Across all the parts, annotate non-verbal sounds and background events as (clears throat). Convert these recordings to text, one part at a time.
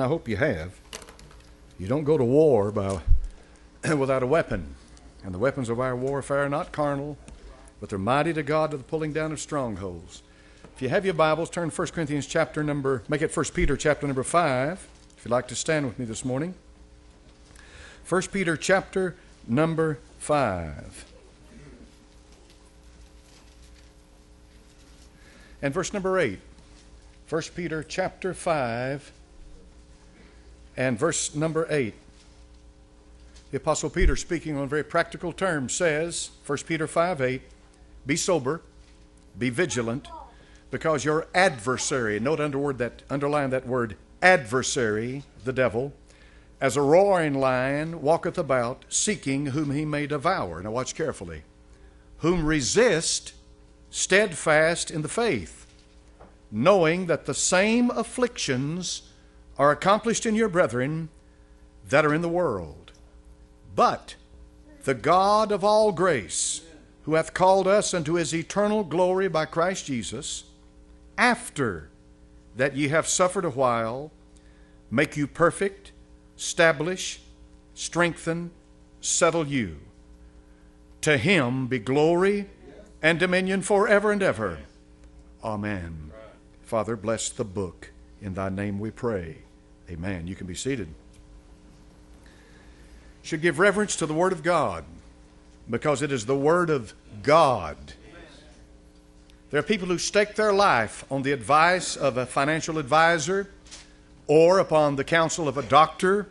I hope you have. You don't go to war by, (clears throat) without a weapon. And the weapons of our warfare are not carnal, but they're mighty to God to the pulling down of strongholds. If you have your Bibles, turn 1 Corinthians chapter number, make it 1 Peter chapter number 5, if you'd like to stand with me this morning. 1 Peter chapter number 5. And verse number 8. 1 Peter chapter 5 and verse number 8. The Apostle Peter, speaking on very practical terms, says, 1 Peter 5 8, be sober, be vigilant, because your adversary, note underword that, underline that word, adversary, the devil, as a roaring lion walketh about, seeking whom he may devour. Now watch carefully. Whom resist steadfast in the faith, knowing that the same afflictions are accomplished in your brethren that are in the world. But the God of all grace, who hath called us unto his eternal glory by Christ Jesus, after that ye have suffered a while, make you perfect, establish, strengthen, settle you. To him be glory and dominion forever and ever. Amen. Father, bless the book. In thy name we pray. Amen. You can be seated. Should give reverence to the Word of God because it is the Word of God. There are people who stake their life on the advice of a financial advisor or upon the counsel of a doctor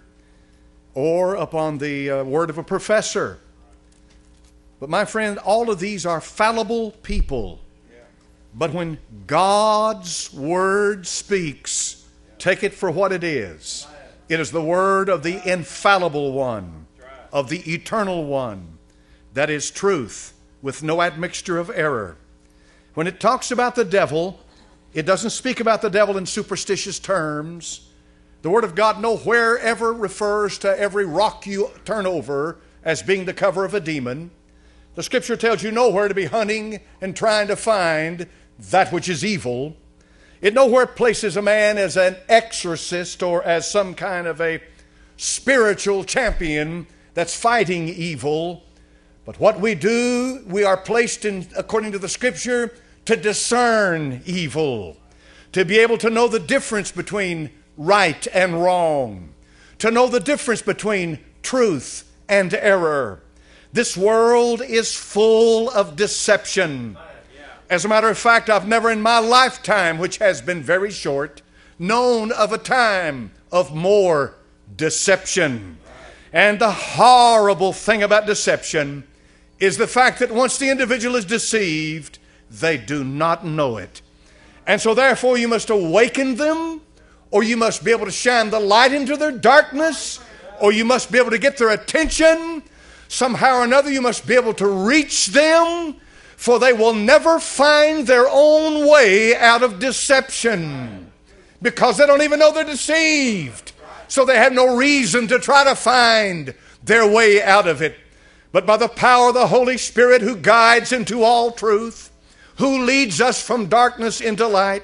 or upon the uh, word of a professor. But my friend, all of these are fallible people. But when God's word speaks, take it for what it is. It is the word of the infallible one, of the eternal one, that is truth with no admixture of error. When it talks about the devil, it doesn't speak about the devil in superstitious terms. The Word of God nowhere ever refers to every rock you turn over as being the cover of a demon. The Scripture tells you nowhere to be hunting and trying to find that which is evil. It nowhere places a man as an exorcist or as some kind of a spiritual champion that's fighting evil. But what we do, we are placed in, according to the Scripture, to discern evil, to be able to know the difference between right and wrong, to know the difference between truth and error. This world is full of deception. As a matter of fact, I've never in my lifetime, which has been very short, known of a time of more deception. And the horrible thing about deception is the fact that once the individual is deceived, they do not know it. And so, therefore, you must awaken them, or you must be able to shine the light into their darkness, or you must be able to get their attention. Somehow or another, you must be able to reach them, for they will never find their own way out of deception because they don't even know they're deceived. So they have no reason to try to find their way out of it. But by the power of the Holy Spirit who guides into all truth, who leads us from darkness into light,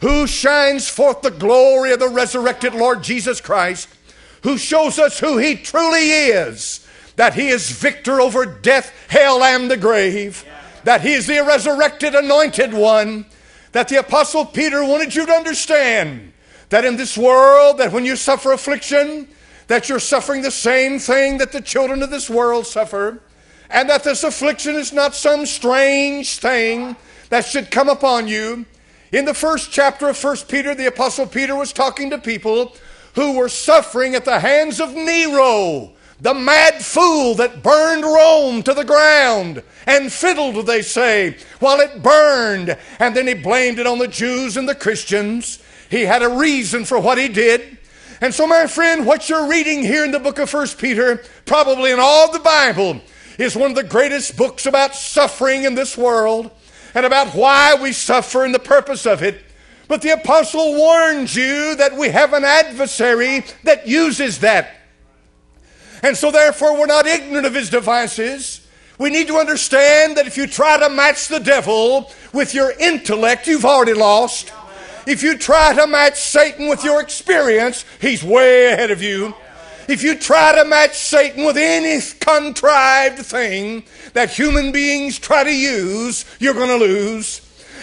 who shines forth the glory of the resurrected Lord Jesus Christ, who shows us who He truly is, that He is victor over death, hell, and the grave, that He is the resurrected anointed one, that the Apostle Peter wanted you to understand that in this world, that when you suffer affliction, that you're suffering the same thing that the children of this world suffer and that this affliction is not some strange thing that should come upon you. In the first chapter of First Peter, the Apostle Peter was talking to people who were suffering at the hands of Nero, the mad fool that burned Rome to the ground and fiddled, they say, while it burned. And then he blamed it on the Jews and the Christians. He had a reason for what he did. And so, my friend, what you're reading here in the book of 1 Peter, probably in all the Bible, is one of the greatest books about suffering in this world and about why we suffer and the purpose of it. But the apostle warns you that we have an adversary that uses that. And so, therefore, we're not ignorant of his devices. We need to understand that if you try to match the devil with your intellect, you've already lost. If you try to match Satan with your experience, he's way ahead of you. If you try to match Satan with any contrived thing that human beings try to use, you're going to lose.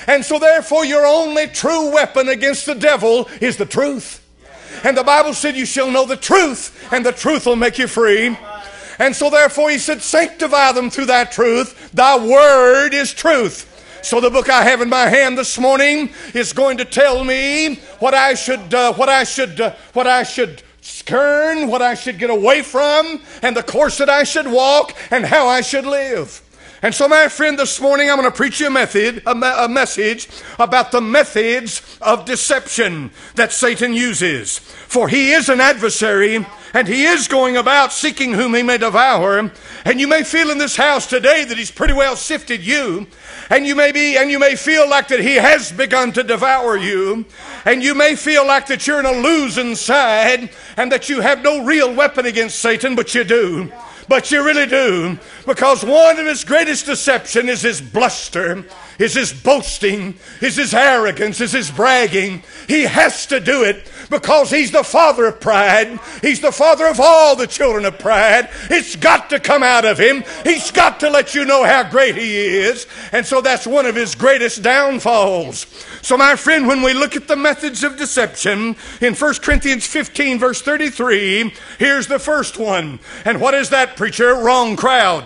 And so, therefore, your only true weapon against the devil is the truth. And the Bible said, You shall know the truth, and the truth will make you free. And so, therefore, he said, Sanctify them through that truth. Thy word is truth. So the book I have in my hand this morning is going to tell me what I should, uh, what I should, uh, what I should skern, what I should get away from, and the course that I should walk, and how I should live. And so, my friend, this morning I'm going to preach you a method, a, me- a, message about the methods of deception that Satan uses. For he is an adversary, and he is going about seeking whom he may devour. And you may feel in this house today that he's pretty well sifted you, and you may be, and you may feel like that he has begun to devour you, and you may feel like that you're in a losing side, and that you have no real weapon against Satan, but you do. But you really do. Because one of his greatest deception is his bluster, is his boasting, is his arrogance, is his bragging. He has to do it because he's the father of pride. He's the father of all the children of pride. It's got to come out of him. He's got to let you know how great he is. And so that's one of his greatest downfalls. So, my friend, when we look at the methods of deception in 1 Corinthians 15, verse 33, here's the first one. And what is that, preacher? Wrong crowd.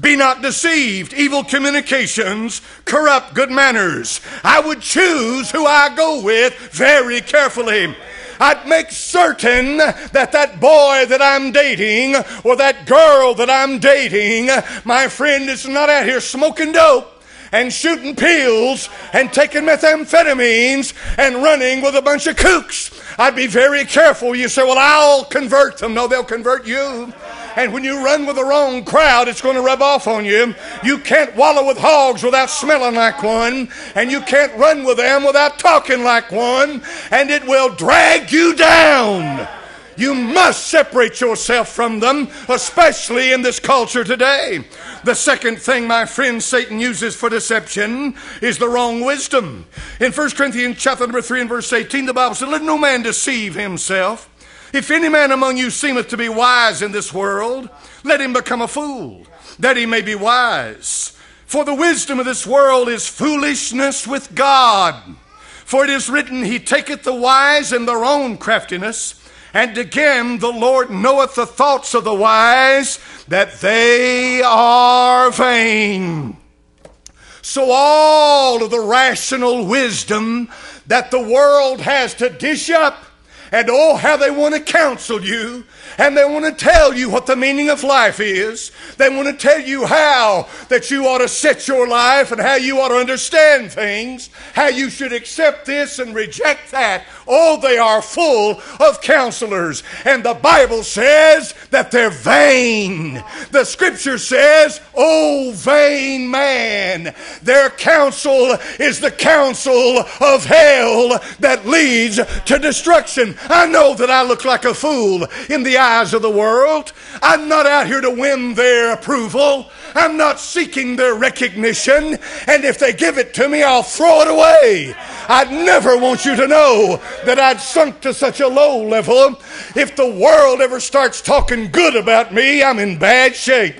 Be not deceived. Evil communications corrupt good manners. I would choose who I go with very carefully. I'd make certain that that boy that I'm dating or that girl that I'm dating, my friend, is not out here smoking dope and shooting pills and taking methamphetamines and running with a bunch of kooks. I'd be very careful. You say, well, I'll convert them. No, they'll convert you. And when you run with the wrong crowd, it's going to rub off on you. You can't wallow with hogs without smelling like one. And you can't run with them without talking like one. And it will drag you down. You must separate yourself from them, especially in this culture today. The second thing, my friend, Satan uses for deception is the wrong wisdom. In 1 Corinthians chapter number 3 and verse 18, the Bible says, Let no man deceive himself. If any man among you seemeth to be wise in this world, let him become a fool, that he may be wise. For the wisdom of this world is foolishness with God. For it is written, He taketh the wise in their own craftiness. And again, the Lord knoweth the thoughts of the wise, that they are vain. So, all of the rational wisdom that the world has to dish up and oh, how they want to counsel you, and they want to tell you what the meaning of life is. They want to tell you how that you ought to set your life and how you ought to understand things, how you should accept this and reject that. Oh, they are full of counselors. And the Bible says that they're vain. The scripture says, Oh, vain man. Their counsel is the counsel of hell that leads to destruction. I know that I look like a fool in the eyes of the world. I'm not out here to win their approval. I'm not seeking their recognition. And if they give it to me, I'll throw it away. I'd never want you to know that I'd sunk to such a low level. If the world ever starts talking good about me, I'm in bad shape.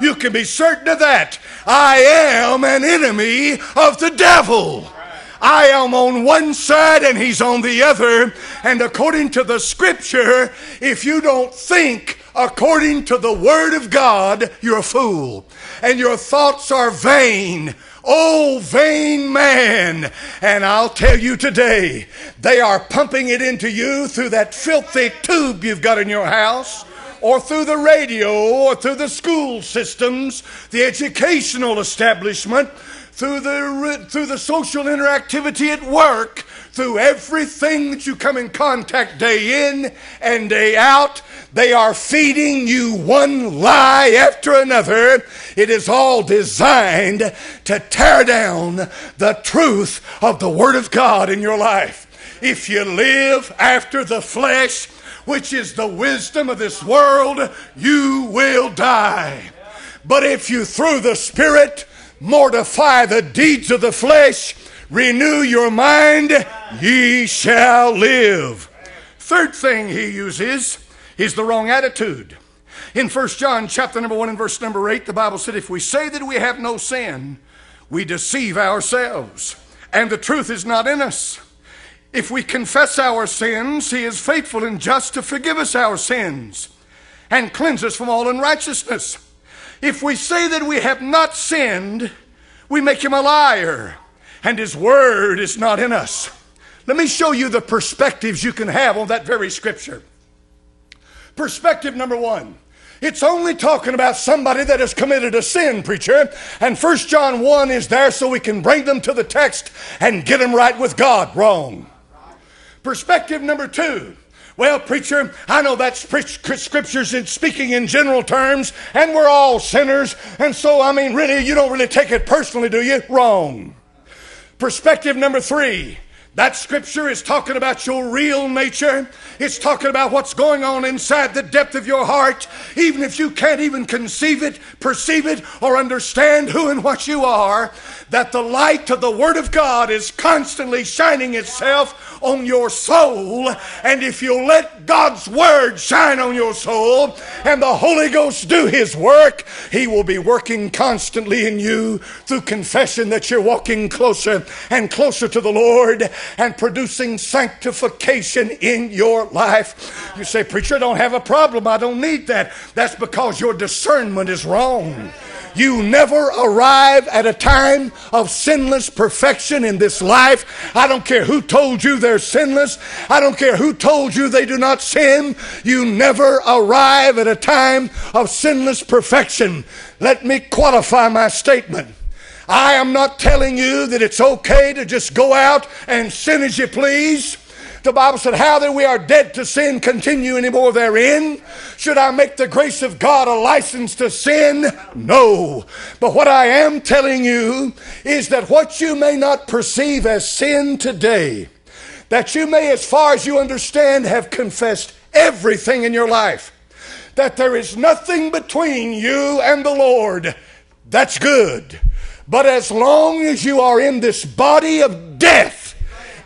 You can be certain of that. I am an enemy of the devil. I am on one side and he's on the other. And according to the scripture, if you don't think according to the word of God, you're a fool. And your thoughts are vain. Oh, vain man. And I'll tell you today, they are pumping it into you through that filthy tube you've got in your house or through the radio or through the school systems, the educational establishment, through the, through the social interactivity at work, through everything that you come in contact day in and day out. They are feeding you one lie after another. It is all designed to tear down the truth of the Word of God in your life. If you live after the flesh, which is the wisdom of this world, you will die. But if you, through the Spirit, mortify the deeds of the flesh, Renew your mind, ye shall live. Third thing he uses is the wrong attitude. In 1 John chapter number 1 and verse number 8, the Bible said, If we say that we have no sin, we deceive ourselves, and the truth is not in us. If we confess our sins, he is faithful and just to forgive us our sins and cleanse us from all unrighteousness. If we say that we have not sinned, we make him a liar, and his word is not in us. Let me show you the perspectives you can have on that very scripture. Perspective number one. It's only talking about somebody that has committed a sin, preacher. And 1 John 1 is there so we can bring them to the text and get them right with God. Wrong. Perspective number two. Well, preacher, I know that scriptures is speaking in general terms, and we're all sinners, and so, I mean, really, you don't really take it personally, do you? Wrong. Perspective number three. That scripture is talking about your real nature. It's talking about what's going on inside the depth of your heart, even if you can't even conceive it, perceive it, or understand who and what you are. That the light of the Word of God is constantly shining itself on your soul. And if you let God's Word shine on your soul and the Holy Ghost do His work, He will be working constantly in you through confession that you're walking closer and closer to the Lord and producing sanctification in your life. You say, Preacher, I don't have a problem. I don't need that. That's because your discernment is wrong. You never arrive at a time of sinless perfection in this life. I don't care who told you they're sinless. I don't care who told you they do not sin. You never arrive at a time of sinless perfection. Let me qualify my statement. I am not telling you that it's okay to just go out and sin as you please. The Bible said, How that we are dead to sin continue anymore therein. Should I make the grace of God a license to sin? No. But what I am telling you is that what you may not perceive as sin today, that you may, as far as you understand, have confessed everything in your life, that there is nothing between you and the Lord, that's good. But as long as you are in this body of death,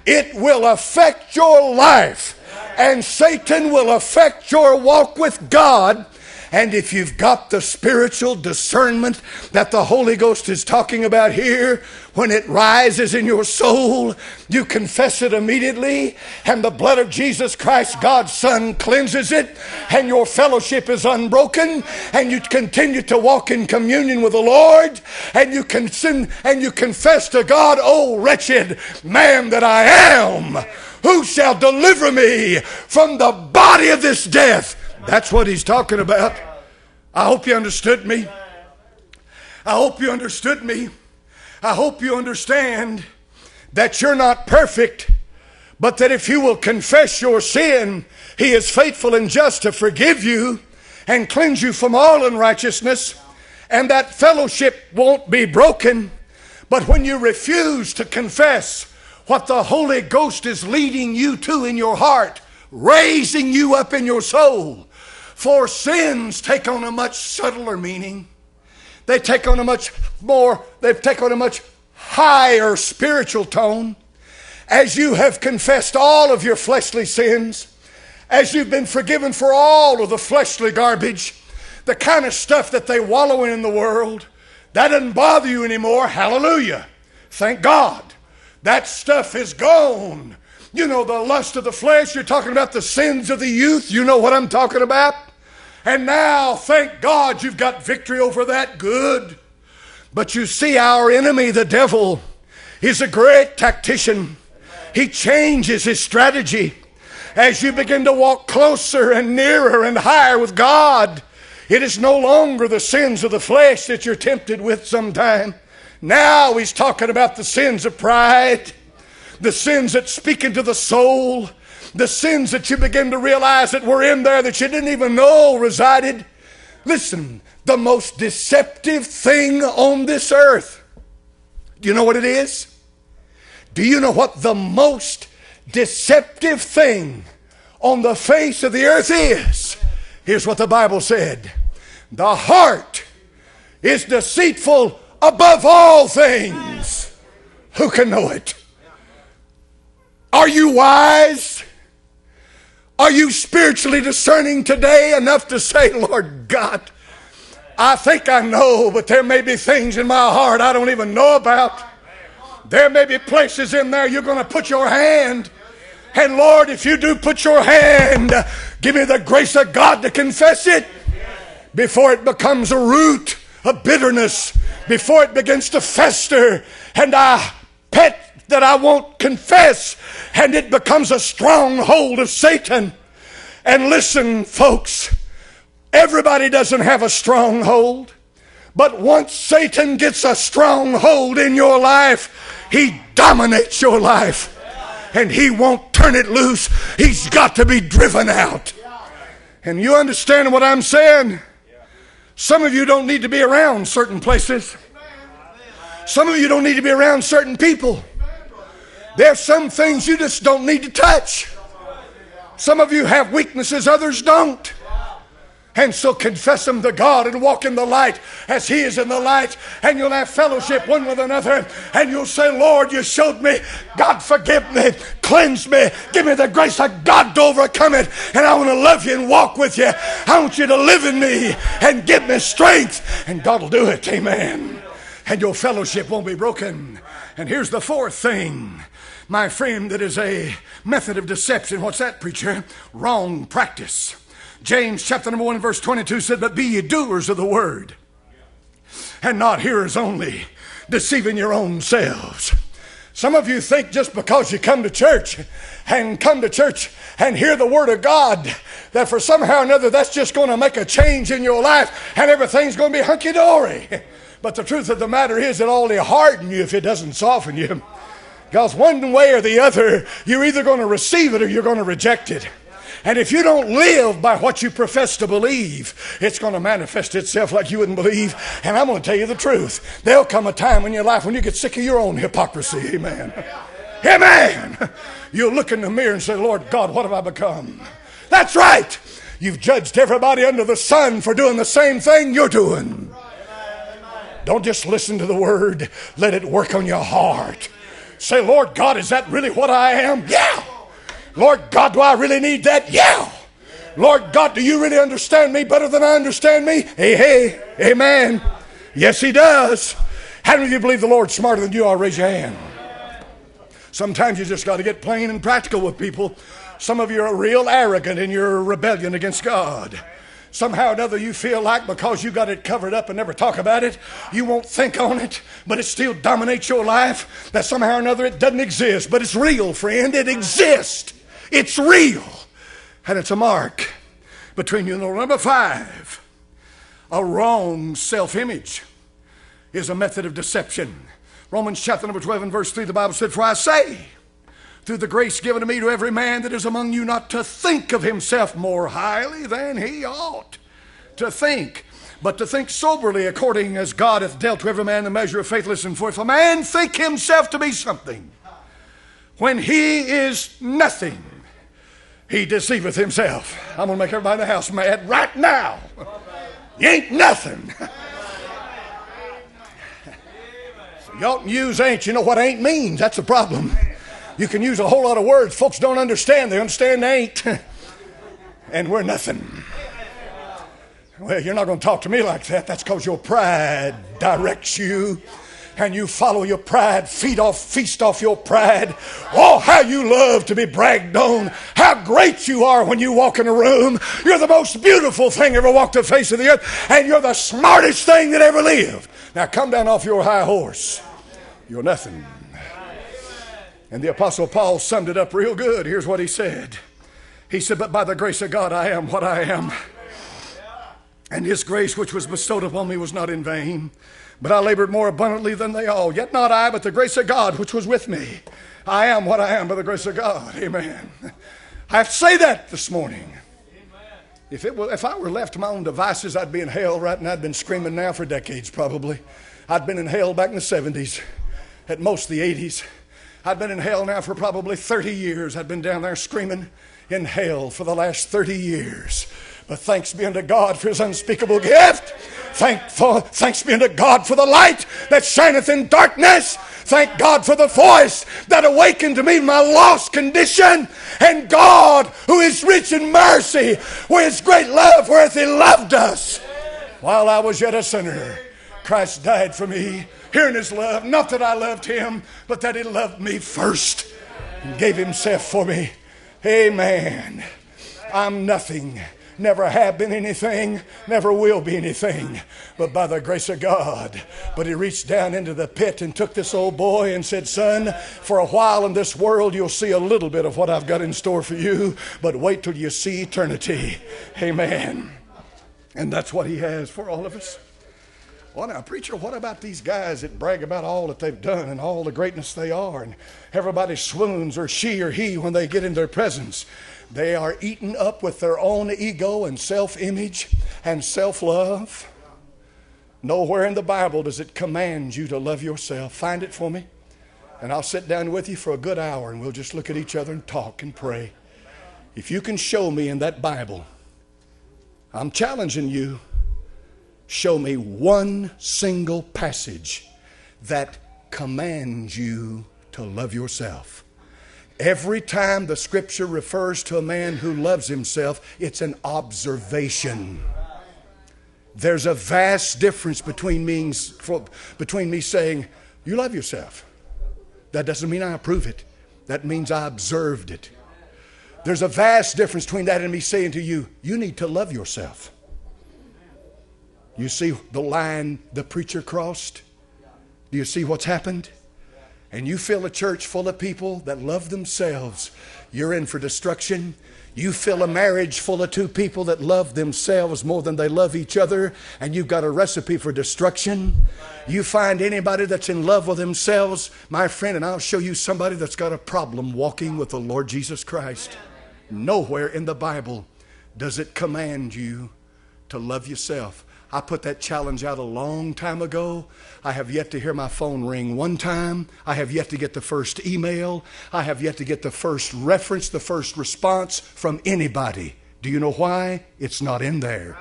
it will affect your life. And Satan will affect your walk with God and if you've got the spiritual discernment that the Holy Ghost is talking about here, when it rises in your soul, you confess it immediately, and the blood of Jesus Christ, God's Son, cleanses it, and your fellowship is unbroken, and you continue to walk in communion with the Lord, and you can sin, and you confess to God, Oh, wretched man that I am, who shall deliver me from the body of this death? That's what he's talking about. I hope you understood me. I hope you understood me. I hope you understand that you're not perfect, but that if you will confess your sin, he is faithful and just to forgive you and cleanse you from all unrighteousness, and that fellowship won't be broken. But when you refuse to confess what the Holy Ghost is leading you to in your heart, raising you up in your soul, for sins take on a much subtler meaning. They take on a much more, they take on a much higher spiritual tone. As you have confessed all of your fleshly sins, as you've been forgiven for all of the fleshly garbage, the kind of stuff that they wallow in in the world, that doesn't bother you anymore. Hallelujah. Thank God. That stuff is gone. You know, the lust of the flesh, you're talking about the sins of the youth. You know what I'm talking about? And now, thank God, you've got victory over that. Good. But you see, our enemy, the devil, is a great tactician. He changes his strategy as you begin to walk closer and nearer and higher with God. It is no longer the sins of the flesh that you're tempted with sometime. Now he's talking about the sins of pride, the sins that speak into the soul, the sins that you begin to realize that were in there that you didn't even know resided. Listen, the most deceptive thing on this earth. Do you know what it is? Do you know what the most deceptive thing on the face of the earth is? Here's what the Bible said The heart is deceitful above all things. Who can know it? Are you wise? Are you spiritually discerning today enough to say, Lord God, I think I know, but there may be things in my heart I don't even know about. There may be places in there you're going to put your hand. And Lord, if you do put your hand, give me the grace of God to confess it before it becomes a root of bitterness, before it begins to fester and I pet that I won't confess and it becomes a stronghold of Satan. And listen, folks, everybody doesn't have a stronghold. But once Satan gets a stronghold in your life, he dominates your life. And he won't turn it loose. He's got to be driven out. And you understand what I'm saying? Some of you don't need to be around certain places. Some of you don't need to be around certain people. There's some things you just don't need to touch. Some of you have weaknesses, others don't. And so confess them to God and walk in the light as He is in the light, and you'll have fellowship one with another. And you'll say, Lord, you showed me. God, forgive me, cleanse me, give me the grace of God to overcome it. And I want to love you and walk with you. I want you to live in me and give me strength. And God will do it. Amen. And your fellowship won't be broken. And here's the fourth thing my friend, that is a method of deception. What's that, preacher? Wrong practice. James chapter number 1 verse 22 said, But be ye doers of the word, and not hearers only, deceiving your own selves. Some of you think just because you come to church and come to church and hear the Word of God, that for somehow or another that's just going to make a change in your life and everything's going to be hunky dory. But the truth of the matter is, it only harden you if it doesn't soften you. Because one way or the other, you're either going to receive it or you're going to reject it. And if you don't live by what you profess to believe, it's going to manifest itself like you wouldn't believe. And I'm going to tell you the truth. There'll come a time in your life when you get sick of your own hypocrisy. Amen. Amen. You'll look in the mirror and say, Lord God, what have I become? That's right. You've judged everybody under the sun for doing the same thing you're doing. Don't just listen to the word, let it work on your heart. Say, Lord God, is that really what I am? Yeah. Lord God, do I really need that? Yeah. Lord God, do you really understand me better than I understand me? Hey, hey, amen. Yes, He does. How many of you believe the Lord's smarter than you are? Raise your hand. Sometimes you just got to get plain and practical with people. Some of you are real arrogant in your rebellion against God. Somehow or another, you feel like because you got it covered up and never talk about it, you won't think on it, but it still dominates your life. That somehow or another it doesn't exist, but it's real, friend. It exists. It's real. And it's a mark between you and the Lord. number five. A wrong self image is a method of deception. Romans chapter number 12 and verse 3, the Bible said, For I say, through the grace given to me to every man that is among you not to think of himself more highly than he ought to think, but to think soberly according as God hath dealt to every man the measure of faithlessness. For if a man think himself to be something, when he is nothing, he deceiveth himself. I'm going to make everybody in the house mad right now. You ain't nothing. (laughs) so you oughtn't use ain't. You know what ain't means. That's a problem. You can use a whole lot of words. Folks don't understand. They understand they ain't. (laughs) and we're nothing. Well, you're not going to talk to me like that. That's because your pride directs you. And you follow your pride, feed off, feast off your pride. Oh, how you love to be bragged on. How great you are when you walk in a room. You're the most beautiful thing ever walked the face of the earth. And you're the smartest thing that ever lived. Now come down off your high horse. You're nothing. And the Apostle Paul summed it up real good. Here's what he said He said, But by the grace of God, I am what I am. And his grace, which was bestowed upon me, was not in vain. But I labored more abundantly than they all. Yet not I, but the grace of God, which was with me. I am what I am by the grace of God. Amen. I have to say that this morning. If, it were, if I were left to my own devices, I'd be in hell right now. I'd been screaming now for decades, probably. I'd been in hell back in the 70s, at most the 80s. I'd been in hell now for probably 30 years. I'd been down there screaming in hell for the last 30 years. But thanks be unto God for his unspeakable gift Thank for, thanks be unto God for the light that shineth in darkness. Thank God for the voice that awakened to me my lost condition. And God, who is rich in mercy, with his great love, wherewith he loved us. While I was yet a sinner, Christ died for me. Hearing his love, not that I loved him, but that he loved me first and gave himself for me. Amen. I'm nothing never have been anything, never will be anything, but by the grace of God. But he reached down into the pit and took this old boy and said, Son, for a while in this world you'll see a little bit of what I've got in store for you, but wait till you see eternity. Amen. And that's what he has for all of us. Well, now, preacher, what about these guys that brag about all that they've done and all the greatness they are, and everybody swoons or she or he when they get in their presence? They are eaten up with their own ego and self image and self love. Nowhere in the Bible does it command you to love yourself. Find it for me, and I'll sit down with you for a good hour and we'll just look at each other and talk and pray. If you can show me in that Bible, I'm challenging you, show me one single passage that commands you to love yourself. Every time the scripture refers to a man who loves himself, it's an observation. There's a vast difference between me, between me saying, You love yourself. That doesn't mean I approve it, that means I observed it. There's a vast difference between that and me saying to you, You need to love yourself. You see the line the preacher crossed? Do you see what's happened? and you fill a church full of people that love themselves, you're in for destruction. You fill a marriage full of two people that love themselves more than they love each other, and you've got a recipe for destruction. You find anybody that's in love with themselves, my friend, and I'll show you somebody that's got a problem walking with the Lord Jesus Christ. Nowhere in the Bible does it command you to love yourself. I put that challenge out a long time ago. I have yet to hear my phone ring one time. I have yet to get the first email. I have yet to get the first reference, the first response from anybody. Do you know why? It's not in there.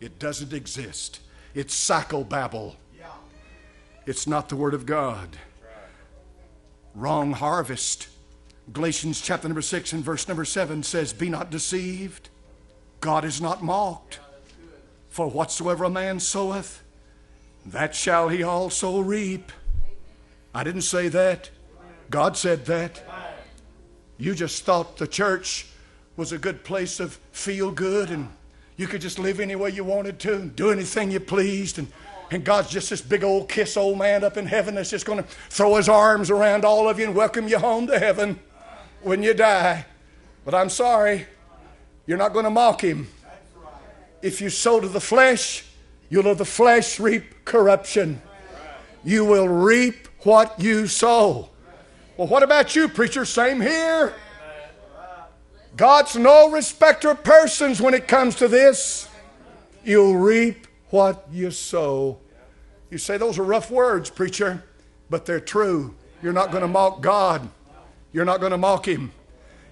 It doesn't exist. It's psychobabble. It's not the Word of God. Wrong harvest. Galatians chapter number 6 and verse number 7 says, Be not deceived. God is not mocked. For whatsoever a man soweth, that shall he also reap. I didn't say that. God said that. You just thought the church was a good place of feel good and you could just live any way you wanted to and do anything you pleased and and God's just this big old kiss old man up in heaven that's just going to throw his arms around all of you and welcome you home to heaven when you die. But I'm sorry, you're not going to mock him. If you sow to the flesh, you'll of the flesh reap corruption. You will reap what you sow. Well, what about you, preacher? Same here. God's no respecter of persons when it comes to this. You'll reap what you sow. You say those are rough words, preacher, but they're true. You're not going to mock God. You're not going to mock Him.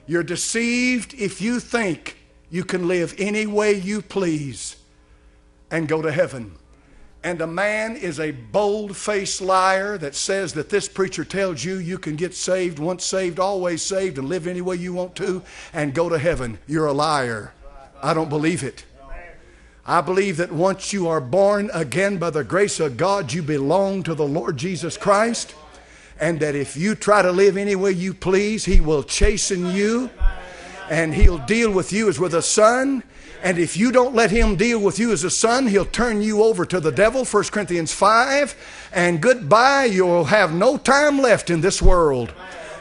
You're deceived if you think you can live any way you please and go to heaven. And a man is a bold faced liar that says that this preacher tells you you can get saved, once saved, always saved, and live any way you want to and go to heaven. You're a liar. I don't believe it. I believe that once you are born again by the grace of God, you belong to the Lord Jesus Christ. And that if you try to live any way you please, He will chasten you and he'll deal with you as with a son. And if you don't let him deal with you as a son, he'll turn you over to the devil, 1 Corinthians 5. And goodbye, you'll have no time left in this world.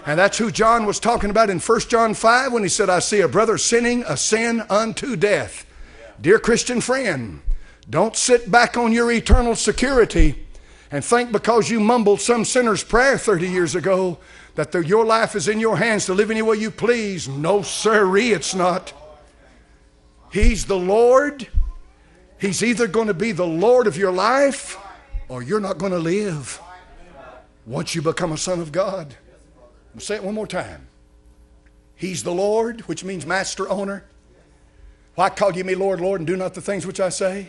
And that's who John was talking about in 1 John 5 when he said, I see a brother sinning a sin unto death. Dear Christian friend, don't sit back on your eternal security and think because you mumbled some sinner's prayer 30 years ago that the, your life is in your hands to live any way you please. No, sirree, it's not. He's the Lord. He's either going to be the Lord of your life or you're not going to live once you become a son of God. I'll say it one more time. He's the Lord, which means master owner. Why call you me Lord, Lord, and do not the things which I say?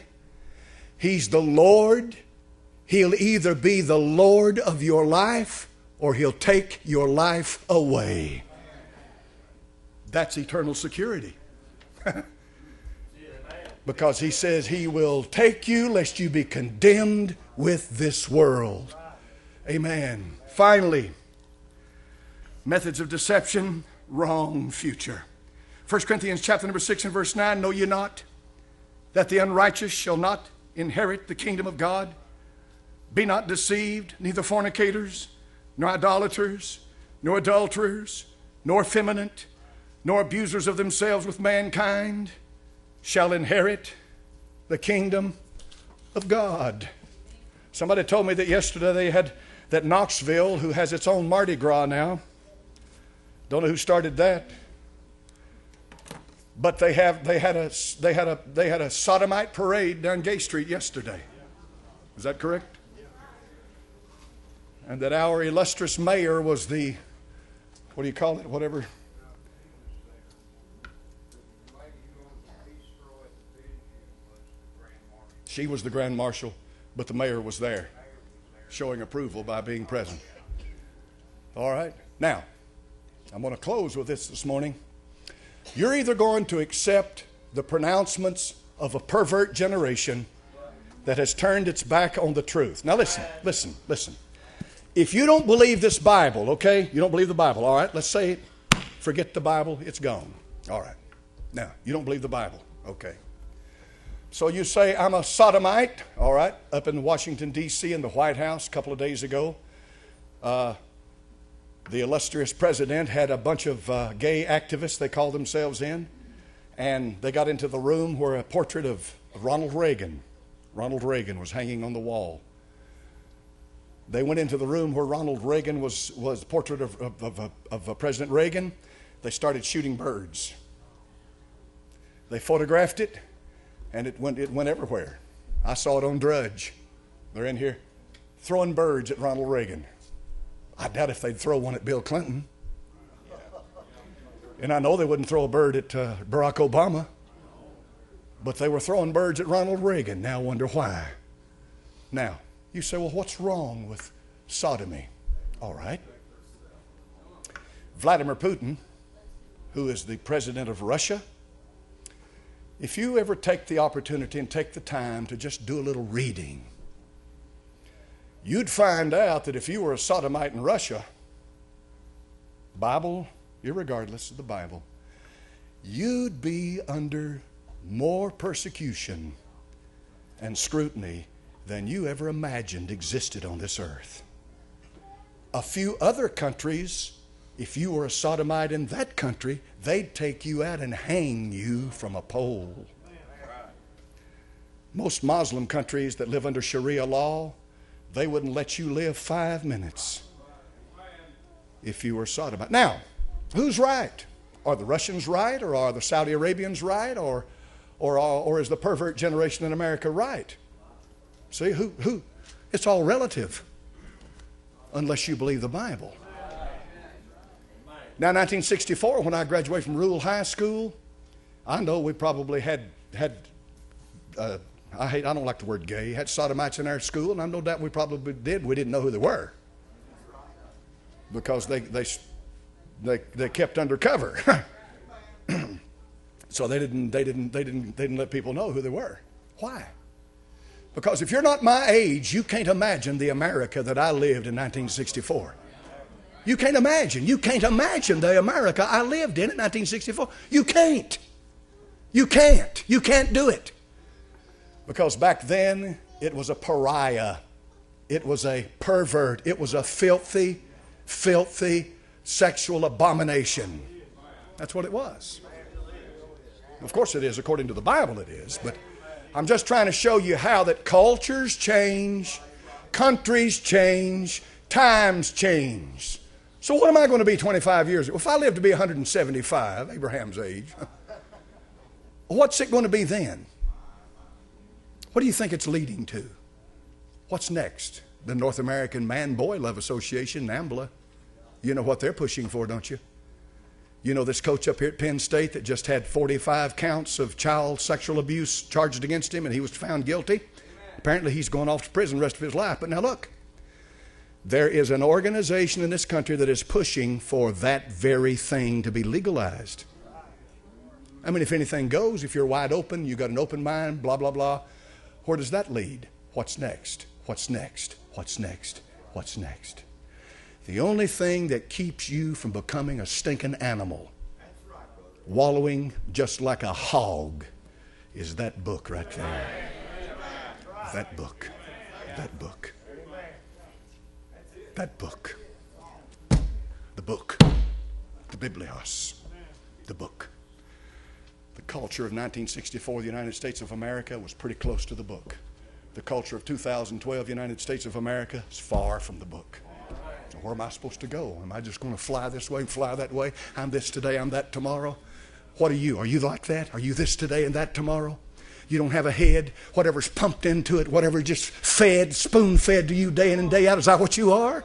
He's the Lord. He'll either be the Lord of your life or He'll take your life away. That's eternal security. (laughs) because He says He will take you lest you be condemned with this world. Amen. Finally, methods of deception, wrong future. 1 Corinthians chapter number 6 and verse 9, know ye not that the unrighteous shall not inherit the kingdom of God? Be not deceived, neither fornicators, nor idolaters, nor adulterers, nor effeminate, nor abusers of themselves with mankind shall inherit the kingdom of God. Somebody told me that yesterday they had that Knoxville, who has its own Mardi Gras now, don't know who started that, but they have they had a they had a they had a sodomite parade down Gay Street yesterday. Is that correct? And that our illustrious mayor was the what do you call it? Whatever. She was the grand marshal, but the mayor was there, showing approval by being present. All right. Now, I'm going to close with this this morning. You're either going to accept the pronouncements of a pervert generation that has turned its back on the truth. Now, listen, listen, listen. If you don't believe this Bible, okay, you don't believe the Bible, all right, let's say, it. forget the Bible, it's gone. All right. Now, you don't believe the Bible, okay. So you say, I'm a sodomite, all right, up in Washington, D.C., in the White House a couple of days ago. Uh, the illustrious president had a bunch of uh, gay activists, they called themselves in, and they got into the room where a portrait of Ronald Reagan, Ronald Reagan was hanging on the wall. They went into the room where Ronald Reagan was, was portrait of, of, of, of President Reagan. They started shooting birds. They photographed it, and it went, it went everywhere. I saw it on Drudge. They're in here throwing birds at Ronald Reagan. I doubt if they'd throw one at Bill Clinton. And I know they wouldn't throw a bird at uh, Barack Obama, but they were throwing birds at Ronald Reagan. Now I wonder why. Now, you say, well, what's wrong with sodomy? All right. Vladimir Putin, who is the president of Russia, if you ever take the opportunity and take the time to just do a little reading, you'd find out that if you were a sodomite in Russia, Bible, irregardless of the Bible, you'd be under more persecution and scrutiny than you ever imagined existed on this earth. A few other countries, if you were a sodomite in that country, they'd take you out and hang you from a pole. Most Muslim countries that live under Sharia law, they wouldn't let you live five minutes if you were sodomite. Now, who's right? Are the Russians right, or are the Saudi Arabians right, or, or, or is the pervert generation in America right? See, who, who? It's all relative unless you believe the Bible. Now, 1964, when I graduated from rural high school, I know we probably had had uh, I hate, I don't like the word gay. Had sodomites in our school, and I know that we probably did. We didn't know who they were because they, they, they, they kept undercover. (clears throat) so they didn't, they, didn't, they, didn't, they didn't let people know who they were. Why? Because if you're not my age, you can't imagine the America that I lived in 1964. You can't imagine. You can't imagine the America I lived in in 1964. You can't. You can't. You can't do it. Because back then, it was a pariah, it was a pervert, it was a filthy, filthy sexual abomination. That's what it was. Of course, it is, according to the Bible, it is, but I'm just trying to show you how that cultures change, countries change, times change. So, what am I going to be 25 years ago? If I live to be 175, Abraham's age, (laughs) what's it going to be then? What do you think it's leading to? What's next? The North American Man Boy Love Association, NAMBLA. You know what they're pushing for, don't you? You know this coach up here at Penn State that just had 45 counts of child sexual abuse charged against him and he was found guilty? Apparently, he's going off to prison the rest of his life. But now look, there is an organization in this country that is pushing for that very thing to be legalized. I mean, if anything goes, if you're wide open, you've got an open mind, blah, blah, blah, where does that lead? What's next? What's next? What's next? What's next? The only thing that keeps you from becoming a stinking animal, wallowing just like a hog, is that book right there. That book. That book. That book. The book. The Biblios. The book. The culture of 1964, the United States of America, was pretty close to the book. The culture of 2012, United States of America, is far from the book. Where am I supposed to go? Am I just going to fly this way and fly that way? I'm this today, I'm that tomorrow. What are you? Are you like that? Are you this today and that tomorrow? You don't have a head. Whatever's pumped into it, whatever just fed, spoon fed to you day in and day out, is that what you are?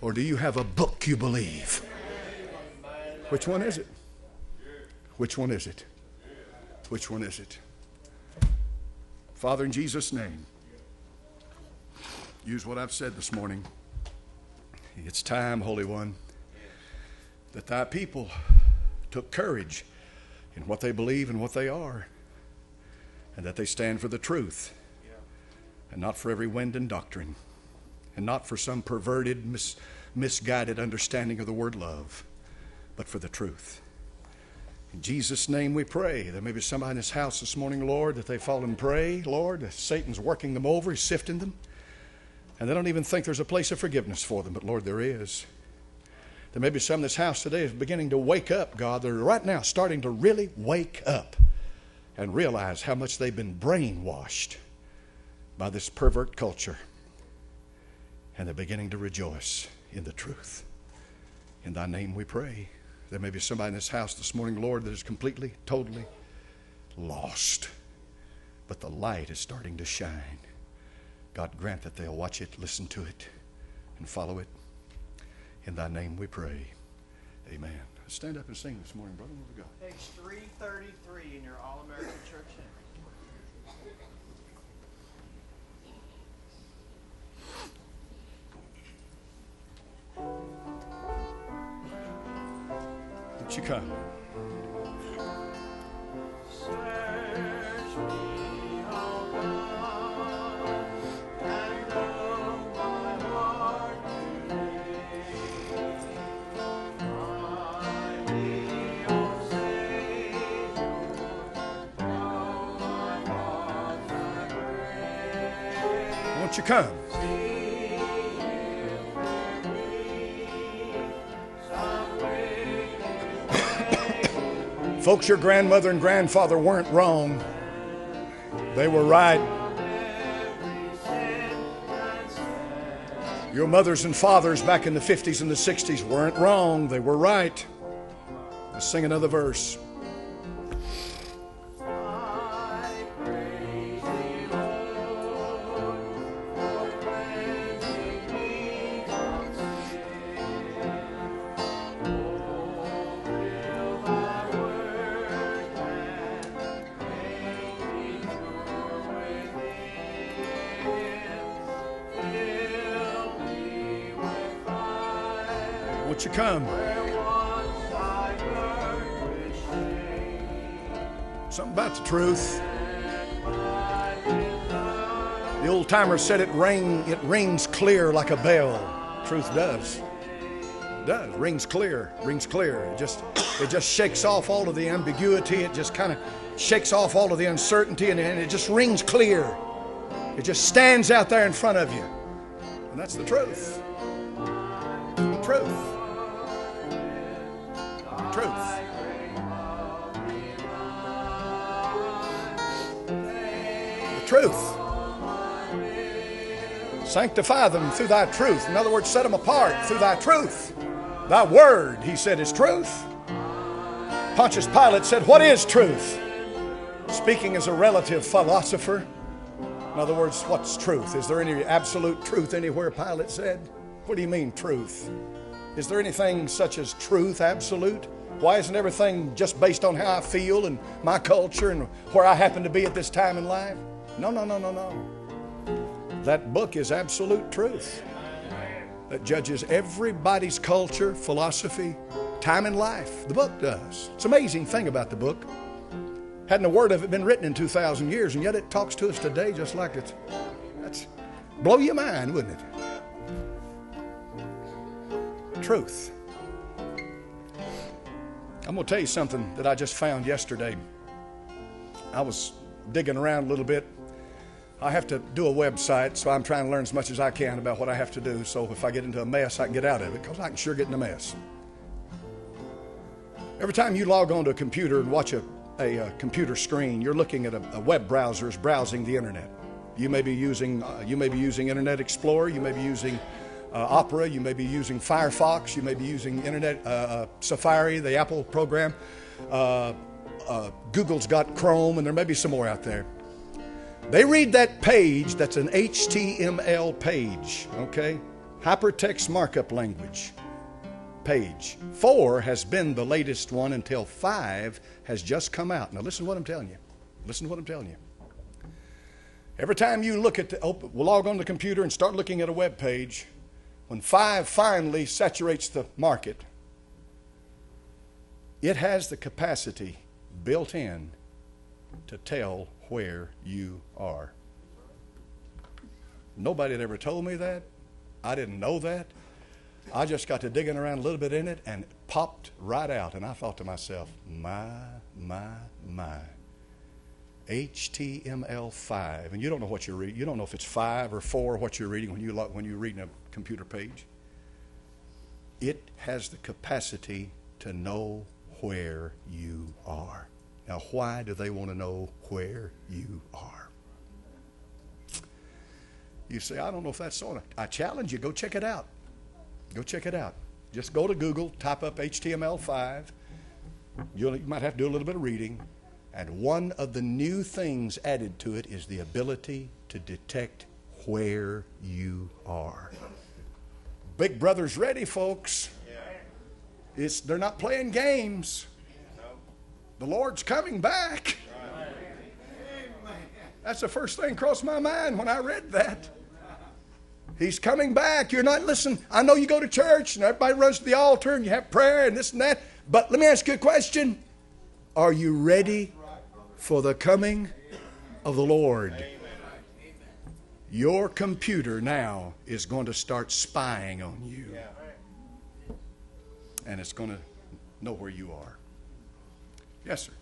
Or do you have a book you believe? Which one is it? Which one is it? Which one is it? Father, in Jesus' name, use what I've said this morning. It's time, Holy One, that thy people took courage in what they believe and what they are, and that they stand for the truth and not for every wind and doctrine, and not for some perverted, mis- misguided understanding of the word love, but for the truth. In Jesus' name we pray. There may be somebody in this house this morning, Lord, that they fall and pray, Lord. Satan's working them over, he's sifting them. And they don't even think there's a place of forgiveness for them, but Lord, there is. There may be some in this house today is beginning to wake up, God. They're right now starting to really wake up and realize how much they've been brainwashed by this pervert culture. And they're beginning to rejoice in the truth. In thy name we pray. There may be somebody in this house this morning, Lord, that is completely, totally lost. But the light is starting to shine. God grant that they'll watch it, listen to it, and follow it. In thy name we pray. Amen. Stand up and sing this morning, brother. We got? Page 333 in your All American Church hymn. Would Won't you come? (coughs) Folks, your grandmother and grandfather weren't wrong. They were right. Your mothers and fathers back in the 50s and the 60s weren't wrong. They were right. Let's sing another verse. Said it ring it rings clear like a bell. Truth does. Does. Rings clear. Rings clear. It just it just shakes off all of the ambiguity. It just kind of shakes off all of the uncertainty and, and it just rings clear. It just stands out there in front of you. And that's the truth. Truth. The truth. the truth. Sanctify them through thy truth. In other words, set them apart through thy truth. Thy word, he said, is truth. Pontius Pilate said, What is truth? Speaking as a relative philosopher. In other words, what's truth? Is there any absolute truth anywhere, Pilate said? What do you mean, truth? Is there anything such as truth, absolute? Why isn't everything just based on how I feel and my culture and where I happen to be at this time in life? No, no, no, no, no. That book is absolute truth that judges everybody's culture, philosophy, time in life. The book does. It's an amazing thing about the book. Hadn't a word of it been written in 2,000 years, and yet it talks to us today just like it's. That's blow your mind, wouldn't it? Truth. I'm going to tell you something that I just found yesterday. I was digging around a little bit. I have to do a website, so I'm trying to learn as much as I can about what I have to do. So if I get into a mess, I can get out of it because I can sure get in a mess. Every time you log onto a computer and watch a, a, a computer screen, you're looking at a, a web browser is browsing the internet. You may be using uh, you may be using Internet Explorer. You may be using uh, Opera. You may be using Firefox. You may be using Internet uh, uh Safari, the Apple program. Uh, uh, Google's got Chrome, and there may be some more out there. They read that page that's an HTML page, okay? Hypertext markup language page. Four has been the latest one until five has just come out. Now, listen to what I'm telling you. Listen to what I'm telling you. Every time you look at the, open, we'll log on the computer and start looking at a web page, when five finally saturates the market, it has the capacity built in to tell where you are. Nobody had ever told me that. I didn't know that. I just got to digging around a little bit in it and it popped right out. And I thought to myself, my, my, my. HTML5. And you don't know what you're reading. You don't know if it's 5 or 4 what you're reading when, you, when you're reading a computer page. It has the capacity to know where you are. Now, why do they want to know where you are? You say, I don't know if that's so. I challenge you, go check it out. Go check it out. Just go to Google, type up HTML5. You'll, you might have to do a little bit of reading. And one of the new things added to it is the ability to detect where you are. Big Brother's ready, folks. It's, they're not playing games. The Lord's coming back. That's the first thing crossed my mind when I read that. He's coming back. You're not listening. I know you go to church and everybody runs to the altar and you have prayer and this and that. But let me ask you a question. Are you ready for the coming of the Lord? Your computer now is going to start spying on you. And it's going to know where you are. Yes, sir.